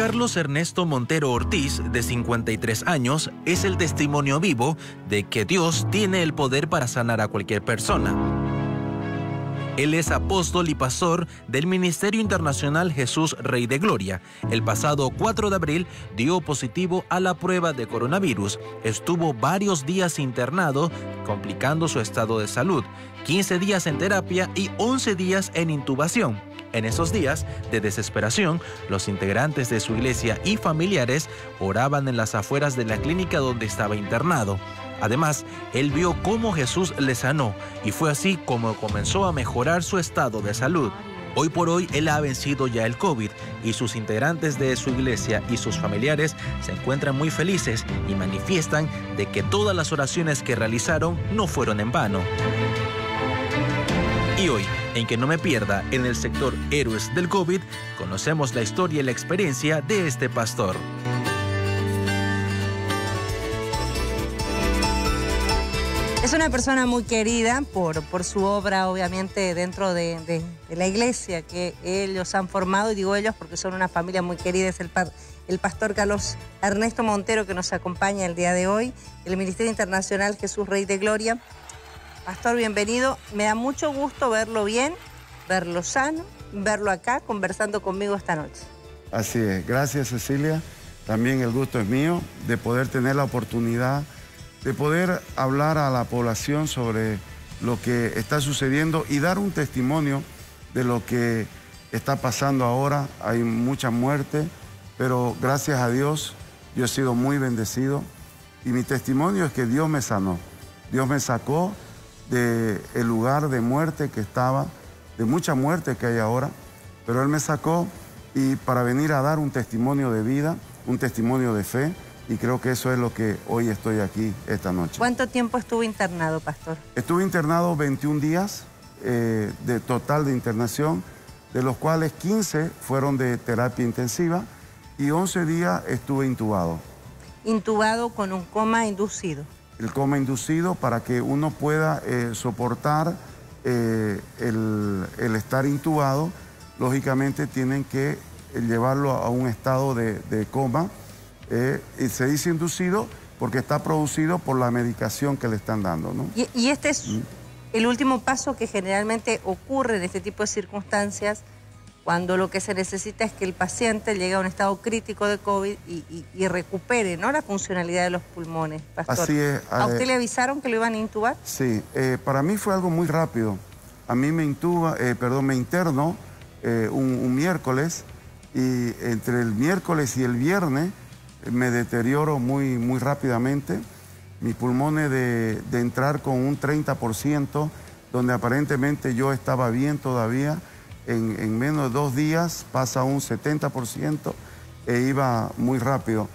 Carlos Ernesto Montero Ortiz, de 53 años, es el testimonio vivo de que Dios tiene el poder para sanar a cualquier persona. Él es apóstol y pastor del Ministerio Internacional Jesús Rey de Gloria. El pasado 4 de abril dio positivo a la prueba de coronavirus. Estuvo varios días internado, complicando su estado de salud. 15 días en terapia y 11 días en intubación. En esos días de desesperación, los integrantes de su iglesia y familiares oraban en las afueras de la clínica donde estaba internado. Además, él vio cómo Jesús le sanó y fue así como comenzó a mejorar su estado de salud. Hoy por hoy él ha vencido ya el COVID y sus integrantes de su iglesia y sus familiares se encuentran muy felices y manifiestan de que todas las oraciones que realizaron no fueron en vano. Y hoy, en que no me pierda en el sector Héroes del COVID, conocemos la historia y la experiencia de este pastor. Es una persona muy querida por, por su obra, obviamente, dentro de, la iglesia que ellos han formado, y digo ellos porque son una familia muy querida, es el, el pastor Carlos Ernesto Montero que nos acompaña el día de hoy, el Ministerio Internacional Jesús Rey de Gloria. Pastor, bienvenido. Me da mucho gusto verlo bien, verlo sano, verlo acá conversando conmigo esta noche. Así es. Gracias, Cecilia. También el gusto es mío de poder tener la oportunidad de poder hablar a la población sobre lo que está sucediendo y dar un testimonio de lo que está pasando ahora. Hay mucha muerte, pero gracias a Dios yo he sido muy bendecido y mi testimonio es que Dios me sanó. Dios me sacó del el lugar de muerte que estaba, de mucha muerte que hay ahora, pero Él me sacó y para venir a dar un testimonio de vida, un testimonio de fe y creo que eso es lo que hoy estoy aquí esta noche. ¿Cuánto tiempo estuvo internado, pastor? Estuve internado 21 días eh, de total de internación, de los cuales 15 fueron de terapia intensiva y 11 días estuve intubado. Intubado con un coma inducido. El coma inducido para que uno pueda eh, soportar eh, el, estar intubado, lógicamente tienen que llevarlo a un estado de coma eh, y se dice inducido porque está producido por la medicación que le están dando. ¿no? Y, este es mm. el último paso que generalmente ocurre en este tipo de circunstancias cuando lo que se necesita es que el paciente llegue a un estado crítico de COVID y, recupere ¿no? la funcionalidad de los pulmones. Pastor. Así es. ¿A usted le avisaron que lo iban a intubar? Sí, eh, para mí fue algo muy rápido. A mí me intuba, eh, perdón, me interno un miércoles y entre el miércoles y el viernes me deterioro muy, muy rápidamente. Mis pulmones de, entrar con un 30%, donde aparentemente yo estaba bien todavía, en, menos de dos días pasa un 70% e iba muy rápido.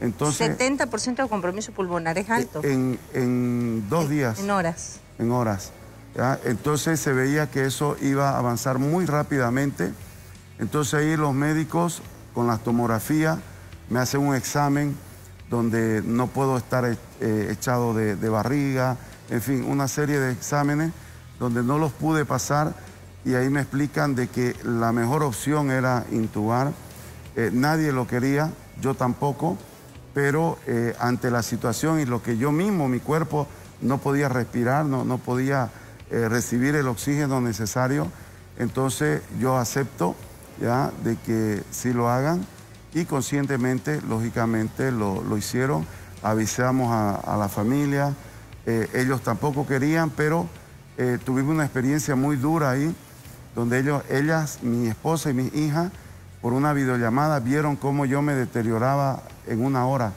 Entonces, 70% de compromiso pulmonar es alto. En, dos días. En horas. En horas. Entonces se veía que eso iba a avanzar muy rápidamente. Entonces ahí los médicos con la tomografía me hacen un examen donde no puedo estar eh, echado de, barriga, en fin, una serie de exámenes donde no los pude pasar y ahí me explican de que la mejor opción era intubar. Eh, nadie lo quería, yo tampoco, pero eh, ante la situación y lo que yo mismo, mi cuerpo, no podía respirar, no, no podía recibir el oxígeno necesario, entonces yo acepto ya de que si lo hagan y conscientemente, lógicamente, lo, hicieron. Avisamos a, la familia, eh, ellos tampoco querían, pero eh, tuvimos una experiencia muy dura ahí, donde ellos, ellas, mi esposa y mi hija, por una videollamada vieron cómo yo me deterioraba en una hora,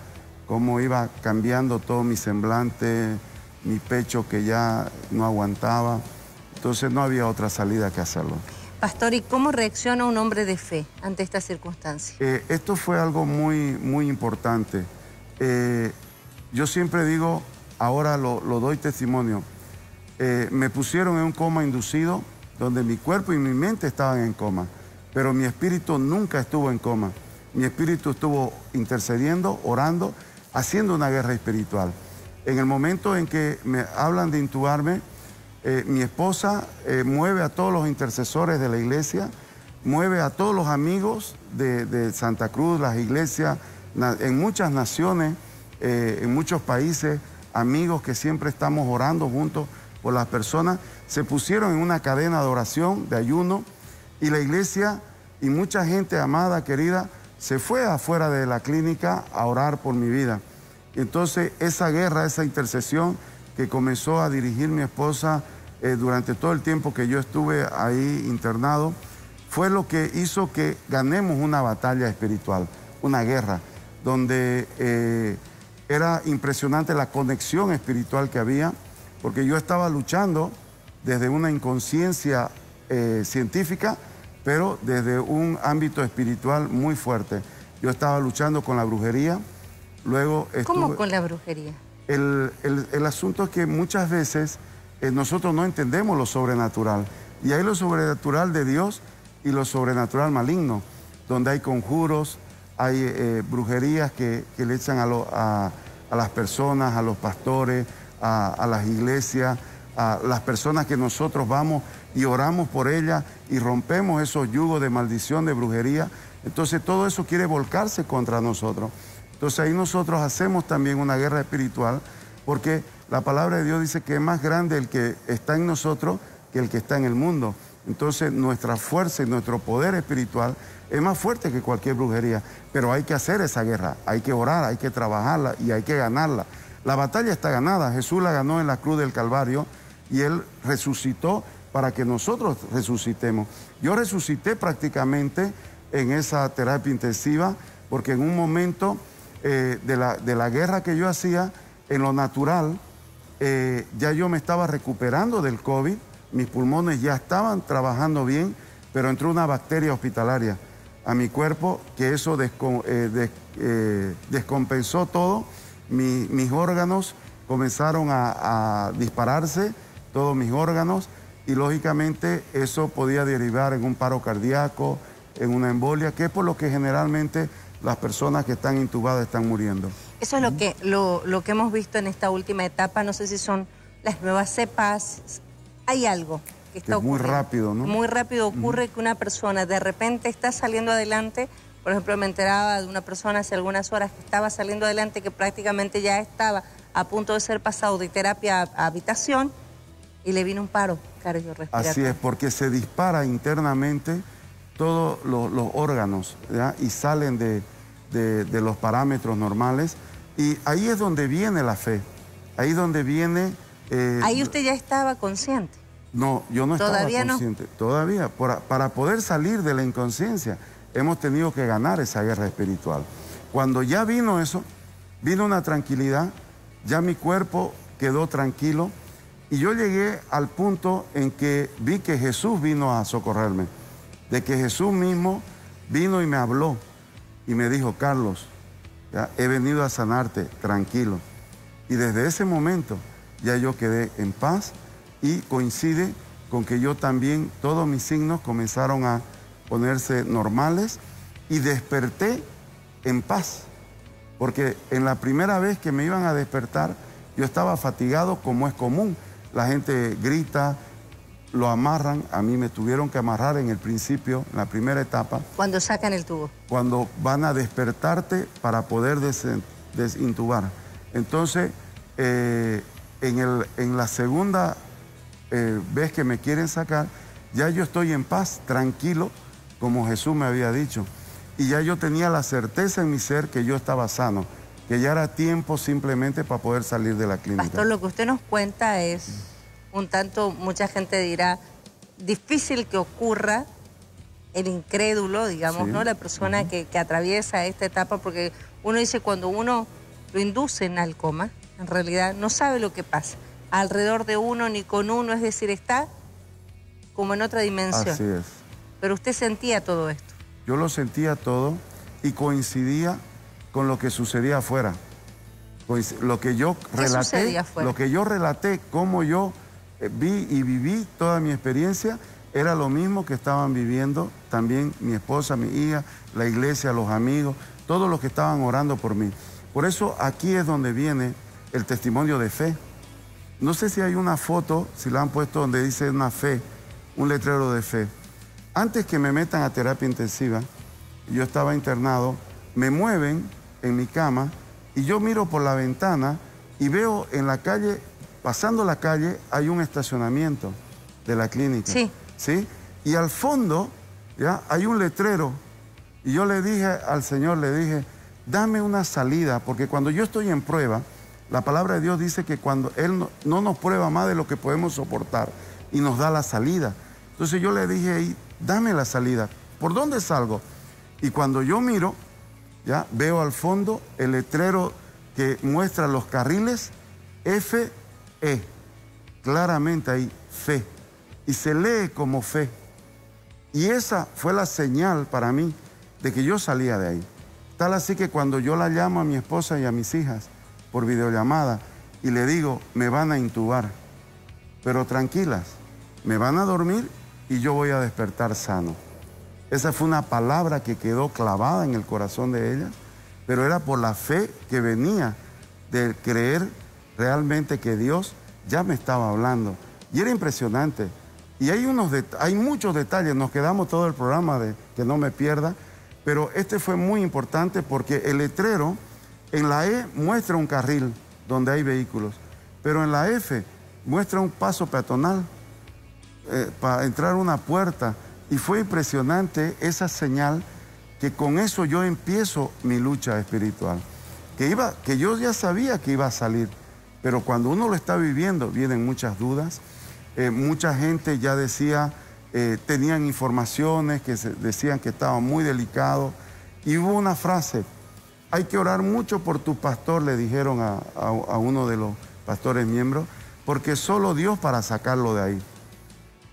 cómo iba cambiando todo mi semblante, mi pecho que ya no aguantaba. Entonces no había otra salida que hacerlo. Pastor, ¿y cómo reacciona un hombre de fe ante esta circunstancia? Eh, esto fue algo muy, muy importante. Eh, yo siempre digo, ahora lo, doy testimonio, eh, me pusieron en un coma inducido donde mi cuerpo y mi mente estaban en coma, pero mi espíritu nunca estuvo en coma. Mi espíritu estuvo intercediendo, orando, haciendo una guerra espiritual. En el momento en que me hablan de intubarme, eh, mi esposa eh, mueve a todos los intercesores de la iglesia mueve a todos los amigos de, Santa Cruz, las iglesias, en muchas naciones, eh, en muchos países, amigos que siempre estamos orando juntos por las personas, se pusieron en una cadena de oración, de ayuno, y la iglesia y mucha gente amada, querida, se fue afuera de la clínica a orar por mi vida. Entonces esa guerra, esa intercesión que comenzó a dirigir mi esposa eh, durante todo el tiempo que yo estuve ahí internado, fue lo que hizo que ganemos una batalla espiritual, una guerra, donde eh, era impresionante la conexión espiritual que había, porque yo estaba luchando desde una inconsciencia eh, científica, pero desde un ámbito espiritual muy fuerte. Yo estaba luchando con la brujería, luego ¿Cómo con la brujería? El, asunto es que muchas veces eh, nosotros no entendemos lo sobrenatural, y hay lo sobrenatural de Dios y lo sobrenatural maligno, donde hay conjuros, hay eh, brujerías que, le echan a, las personas, a los pastores, a, las iglesias, a las personas que nosotros vamos y oramos por ellas y rompemos esos yugos de maldición, de brujería. Entonces todo eso quiere volcarse contra nosotros. Entonces ahí nosotros hacemos también una guerra espiritual porque la palabra de Dios dice que es más grande el que está en nosotros que el que está en el mundo. Entonces nuestra fuerza y nuestro poder espiritual es más fuerte que cualquier brujería. Pero hay que hacer esa guerra, hay que orar, hay que trabajarla y hay que ganarla. La batalla está ganada, Jesús la ganó en la cruz del Calvario y Él resucitó para que nosotros resucitemos. Yo resucité prácticamente en esa terapia intensiva porque en un momento eh, de, la, guerra que yo hacía, en lo natural, eh, ya yo me estaba recuperando del COVID mis pulmones ya estaban trabajando bien, pero entró una bacteria hospitalaria a mi cuerpo que eso eh, descompensó todo. Mis órganos comenzaron a, dispararse, todos mis órganos, y lógicamente eso podía derivar en un paro cardíaco, en una embolia, que es por lo que generalmente las personas que están intubadas están muriendo. Eso es lo que, lo, lo que hemos visto en esta última etapa, no sé si son las nuevas cepas, hay algo que está Muy rápido, ¿no? Muy rápido ocurre que una persona de repente está saliendo adelante. Por ejemplo, me enteraba de una persona hace algunas horas que estaba saliendo adelante, que prácticamente ya estaba a punto de ser pasado de terapia a habitación y le vino un paro cardiorrespiratorio. Así es, porque se dispara internamente todos los, órganos y salen de, los parámetros normales. Y ahí es donde viene la fe, ahí es donde viene eh, Ahí usted ya estaba consciente. No, yo no estaba consciente. Todavía. para poder salir de la inconsciencia, hemos tenido que ganar esa guerra espiritual. Cuando ya vino eso, vino una tranquilidad, ya mi cuerpo quedó tranquilo y yo llegué al punto en que vi que Jesús vino a socorrerme, de que Jesús mismo vino y me habló y me dijo, Carlos, he venido a sanarte, tranquilo. Y desde ese momento ya yo quedé en paz y coincide con que yo también, todos mis signos comenzaron a ponerse normales y desperté en paz. Porque en la primera vez que me iban a despertar, yo estaba fatigado como es común. La gente grita, lo amarran, a mí me tuvieron que amarrar en el principio, en la primera etapa. Cuando sacan el tubo. Cuando van a despertarte para poder desintubar. Entonces, eh, en, el, en la segunda eh, vez que me quieren sacar, ya yo estoy en paz, tranquilo, como Jesús me había dicho. Y ya yo tenía la certeza en mi ser que yo estaba sano, que ya era tiempo simplemente para poder salir de la clínica. Pastor, lo que usted nos cuenta es un tanto, mucha gente dirá, difícil que ocurra el incrédulo, digamos, ¿no? La persona que, que atraviesa esta etapa, porque uno dice cuando uno lo inducen al coma, en realidad no sabe lo que pasa alrededor de uno ni con uno, es decir, está como en otra dimensión. Así es. Pero usted sentía todo esto. Yo lo sentía todo y coincidía con lo que sucedía afuera. Lo que yo relaté, lo que yo relaté, cómo yo eh, vi y viví toda mi experiencia, era lo mismo que estaban viviendo también mi esposa, mi hija, la iglesia, los amigos, todos los que estaban orando por mí. Por eso aquí es donde viene el testimonio de fe. No sé si hay una foto, si la han puesto donde dice una fe, un letrero de fe. Antes que me metan a terapia intensiva, yo estaba internado, me mueven en mi cama y yo miro por la ventana y veo en la calle, pasando la calle, hay un estacionamiento de la clínica. Sí. ¿Sí? Y al fondo, ya, hay un letrero. Y yo le dije al Señor, le dije, dame una salida, porque cuando yo estoy en prueba, la palabra de Dios dice que cuando Él no, no nos prueba más de lo que podemos soportar y nos da la salida. Entonces yo le dije ahí, dame la salida. ¿Por dónde salgo? Y cuando yo miro, ya veo al fondo el letrero que muestra los carriles FE. Claramente ahí, fe. Y se lee como fe. Y esa fue la señal para mí de que yo salía de ahí. Tal así que cuando yo la llamo a mi esposa y a mis hijas por videollamada y le digo, me van a intubar, pero tranquilas, me van a dormir y yo voy a despertar sano. Esa fue una palabra que quedó clavada en el corazón de ella, pero era por la fe que venía de creer realmente que Dios ya me estaba hablando. Y era impresionante. Y hay, unos hay muchos detalles, nos quedamos todo el programa de que no me pierda, pero este fue muy importante porque el letrero en la E muestra un carril donde hay vehículos, pero en la F muestra un paso peatonal eh, para entrar una puerta. Y fue impresionante esa señal que con eso yo empiezo mi lucha espiritual. Que, iba, que yo ya sabía que iba a salir, pero cuando uno lo está viviendo vienen muchas dudas. Eh, mucha gente ya decía, eh, tenían informaciones que decían que estaba muy delicado. Y hubo una frase, hay que orar mucho por tu pastor, le dijeron a, uno de los pastores miembros, porque solo Dios para sacarlo de ahí.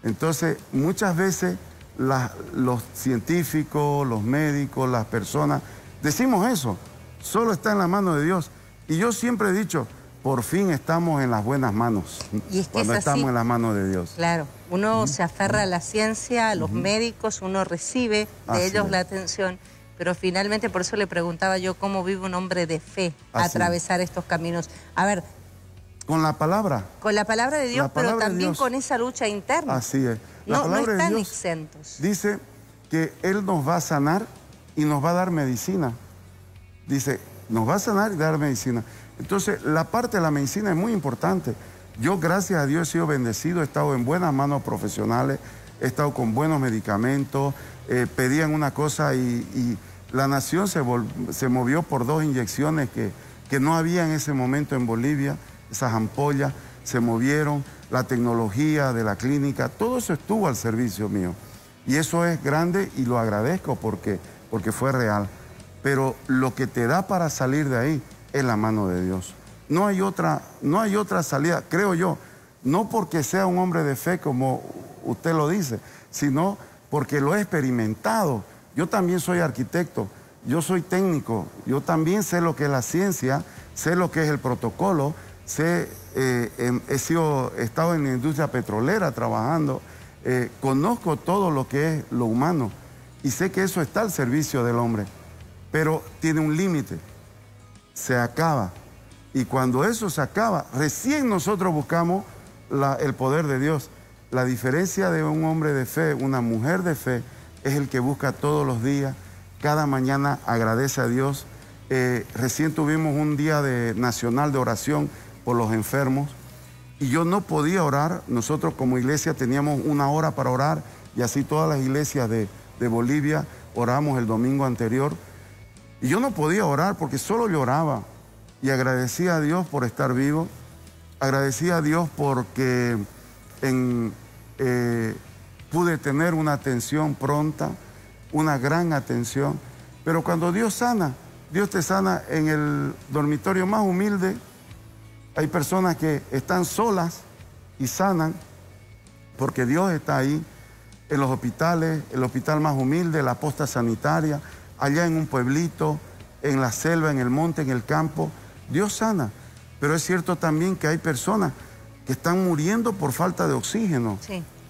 Entonces, muchas veces los científicos, los médicos, las personas, decimos eso, solo está en la mano de Dios. Y yo siempre he dicho, por fin estamos en las buenas manos. Y es que cuando estamos en las manos de Dios. Claro, uno se aferra a la ciencia, a los médicos, uno recibe de ellos la atención. Pero finalmente, por eso le preguntaba yo cómo vive un hombre de fe atravesar estos caminos. A ver. Con la palabra. Con la palabra de Dios, pero también con esa lucha interna. Así es. no, no están exentos. Dice que Él nos va a sanar y nos va a dar medicina. Dice, nos va a sanar y dar medicina. Entonces, la parte de la medicina es muy importante. Yo, gracias a Dios, he sido bendecido, he estado en buenas manos profesionales, he estado con buenos medicamentos, eh, pedían una cosa y, la nación se, se, movió por dos inyecciones que, que no había en ese momento en Bolivia, esas ampollas se movieron, la tecnología de la clínica, todo eso estuvo al servicio mío. Y eso es grande y lo agradezco porque, porque fue real. Pero lo que te da para salir de ahí es la mano de Dios. No hay otra, no hay otra salida, creo yo, no porque sea un hombre de fe como usted lo dice, sino porque lo he experimentado. Yo también soy arquitecto, yo soy técnico, yo también sé lo que es la ciencia, sé lo que es el protocolo, sé, eh, em, he, sido, estado en la industria petrolera trabajando, eh, conozco todo lo que es lo humano y sé que eso está al servicio del hombre, pero tiene un límite se acaba. Y cuando eso se acaba, recién nosotros buscamos el poder de Dios. La diferencia de un hombre de fe, una mujer de fe, es el que busca todos los días, cada mañana agradece a Dios. Eh, recién tuvimos un día de, nacional de oración por los enfermos y yo no podía orar. Nosotros como iglesia teníamos una hora para orar y así todas las iglesias de, Bolivia oramos el domingo anterior y yo no podía orar porque solo lloraba y agradecía a Dios por estar vivo, agradecía a Dios porque eh, pude tener una atención pronta, una gran atención. Pero cuando Dios sana, Dios te sana en el dormitorio más humilde. Hay personas que están solas y sanan porque Dios está ahí. En los hospitales, el hospital más humilde, la posta sanitaria, allá en un pueblito, en la selva, en el monte, en el campo, Dios sana. Pero es cierto también que hay personas que están muriendo por falta de oxígeno.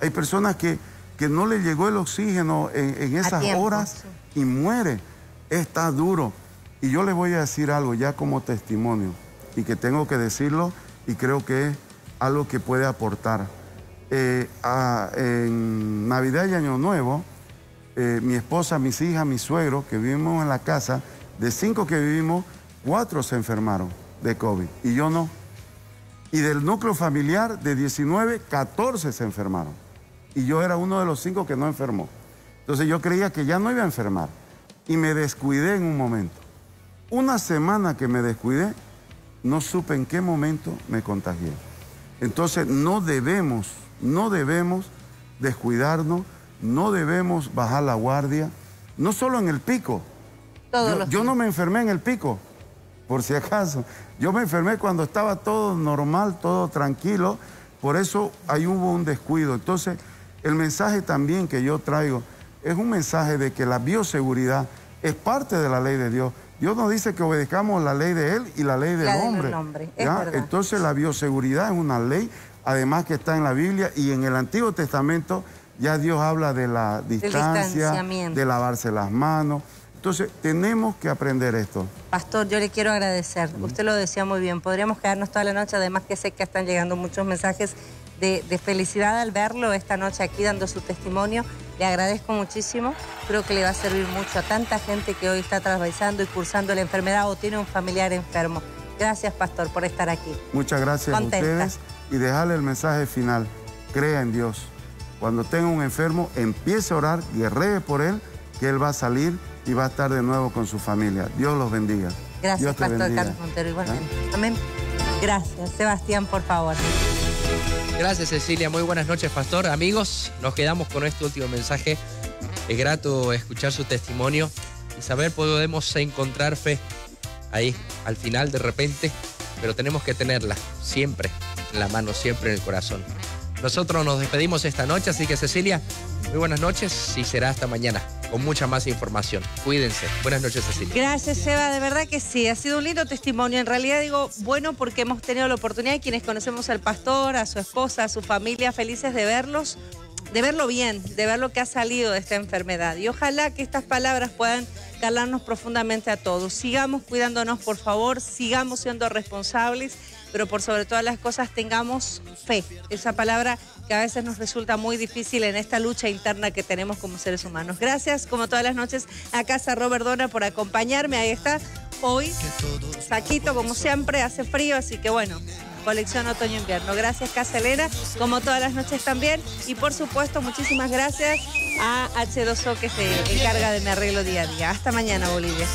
Hay personas que, que, no le llegó el oxígeno en, esas horas y muere. Está duro. Y yo le voy a decir algo ya como testimonio y que tengo que decirlo y creo que es algo que puede aportar. Eh, en Navidad y Año Nuevo, eh, mi esposa, mis hijas, mis suegros, que vivimos en la casa, de cinco que vivimos, cuatro se enfermaron de COVID y yo no. Y del núcleo familiar de 19, 14 se enfermaron. Y yo era uno de los cinco que no enfermó. Entonces yo creía que ya no iba a enfermar. Y me descuidé en un momento. Una semana que me descuidé, no supe en qué momento me contagié. Entonces no debemos, no debemos descuidarnos, no debemos bajar la guardia, no solo en el pico. yo, yo no me enfermé en el pico, por si acaso. Yo me enfermé cuando estaba todo normal, todo tranquilo, por eso ahí hubo un descuido. Entonces, el mensaje también que yo traigo es un mensaje de que la bioseguridad es parte de la ley de Dios. Dios nos dice que obedezcamos la ley de Él y la ley del hombre. Entonces la bioseguridad es una ley, además que está en la Biblia y en el Antiguo Testamento ya Dios habla de la distancia, de lavarse las manos. Entonces, tenemos que aprender esto. Pastor, yo le quiero agradecer. Usted lo decía muy bien. Podríamos quedarnos toda la noche, además que sé que están llegando muchos mensajes de, felicidad al verlo esta noche aquí dando su testimonio. Le agradezco muchísimo. Creo que le va a servir mucho a tanta gente que hoy está atravesando y cursando la enfermedad o tiene un familiar enfermo. Gracias, Pastor, por estar aquí. Muchas gracias a ustedes y dejarle el mensaje final. Crea en Dios. Cuando tenga un enfermo, empiece a orar, guerree por él, que él va a salir y va a estar de nuevo con su familia. Dios los bendiga. Gracias, Pastor Carlos Montero, igualmente. ¿Ah? Amén. Gracias. Sebastián, por favor. Gracias, Cecilia. Muy buenas noches, Pastor. Amigos, nos quedamos con este último mensaje. Es grato escuchar su testimonio y saber podemos encontrar fe ahí, al final, de repente, pero tenemos que tenerla siempre en la mano, siempre en el corazón. Nosotros nos despedimos esta noche, así que Cecilia, muy buenas noches y será hasta mañana con mucha más información. Cuídense. Buenas noches, Cecilia. Gracias, Seba. De verdad que sí, ha sido un lindo testimonio. En realidad digo, bueno, porque hemos tenido la oportunidad quienes conocemos al pastor, a su esposa, a su familia, felices de verlos, de verlo bien, de ver lo que ha salido de esta enfermedad. Y ojalá que estas palabras puedan calarnos profundamente a todos. Sigamos cuidándonos, por favor, sigamos siendo responsables pero por sobre todas las cosas tengamos fe. Esa palabra que a veces nos resulta muy difícil en esta lucha interna que tenemos como seres humanos. Gracias, como todas las noches, a Casa Robert Dona por acompañarme. Ahí está. Hoy, saquito, como siempre, hace frío, así que bueno, colección otoño-invierno. Gracias, Casa Elena, como todas las noches también. Y por supuesto, muchísimas gracias a H2O que se encarga de mi arreglo día a día. Hasta mañana, Bolivia.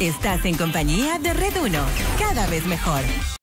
Estás en compañía de Red 1, cada vez mejor.